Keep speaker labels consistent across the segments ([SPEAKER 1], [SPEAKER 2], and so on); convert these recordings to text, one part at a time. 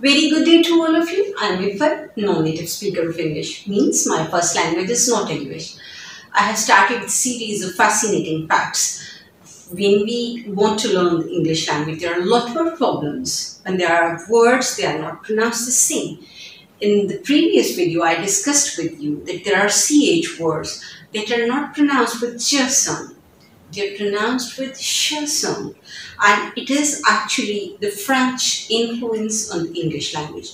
[SPEAKER 1] Very good day to all of you. I am Iffat, non-native speaker of English. Means my first language is not English. I have started a series of fascinating facts. When we want to learn the English language, there are a lot more problems. When there are words, they are not pronounced the same. In the previous video, I discussed with you that there are CH words that are not pronounced with j sound they're pronounced with sh sound and it is actually the French influence on the English language.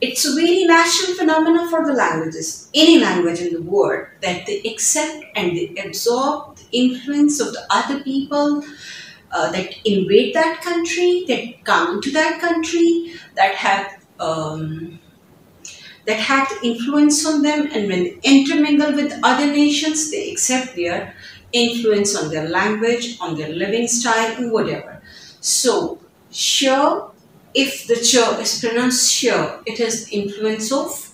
[SPEAKER 1] It's a very natural phenomenon for the languages, any language in the world, that they accept and they absorb the influence of the other people uh, that invade that country, that come to that country, that have um, that have influence on them, and when they intermingle with other nations, they accept their influence on their language, on their living style, whatever. So, sure, if the ch is pronounced sure, it is influence of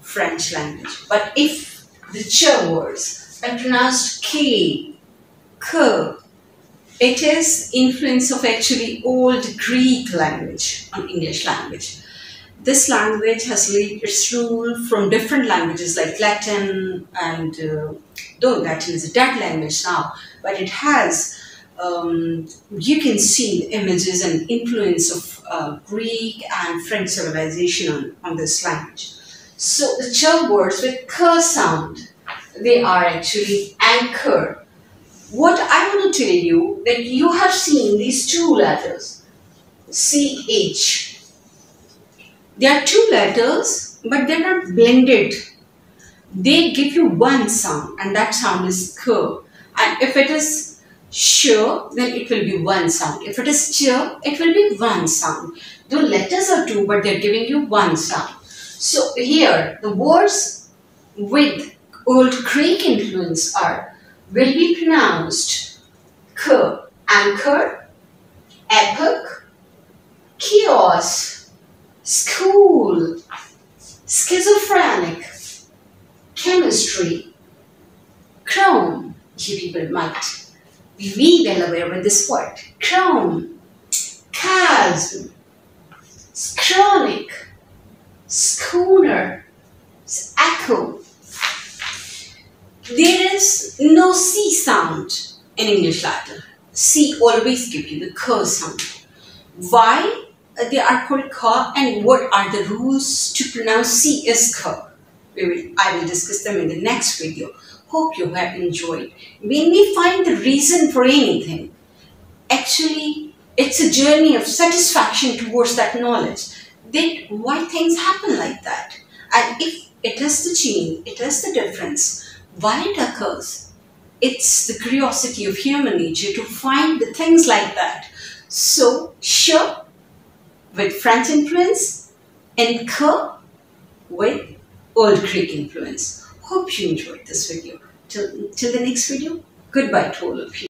[SPEAKER 1] French language. But if the ch words are pronounced k, k, it is influence of actually old Greek language on English language this language has its rule from different languages like Latin and uh, though Latin is a dead language now, but it has, um, you can see the images and influence of uh, Greek and French civilization on, on this language. So the ch words with k sound, they are actually anchor. What I want to tell you that you have seen these two letters, CH, there are two letters, but they're not blended. They give you one sound, and that sound is k. And if it is sh, then it will be one sound. If it is ch, it will be one sound. The letters are two, but they're giving you one sound. So here, the words with Old Greek influence are will be pronounced k, anchor, epoch, chaos, school, schizophrenic, chemistry, chrome. You people might be well aware with this word. Chrome, chasm, chronic, schooner, echo. There is no C sound in English Latin. C always gives you the k sound. Why? Uh, they are called ka and what are the rules to pronounce C is ka. We will, I will discuss them in the next video. Hope you have enjoyed. When we find the reason for anything, actually it's a journey of satisfaction towards that knowledge. That why things happen like that. And if it is the change, it is the difference, why it occurs, it's the curiosity of human nature to find the things like that. So, sure, with French influence and K with Old Greek influence. Hope you enjoyed this video. Till, till the next video, goodbye to all of you.